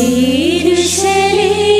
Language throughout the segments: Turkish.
Eğil yükselir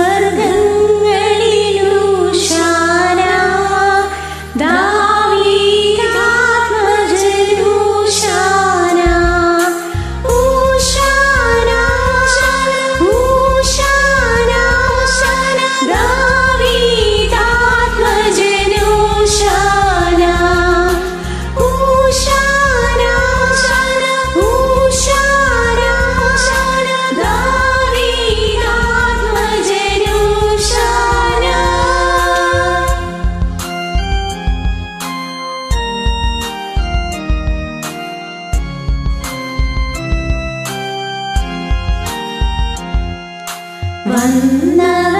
만나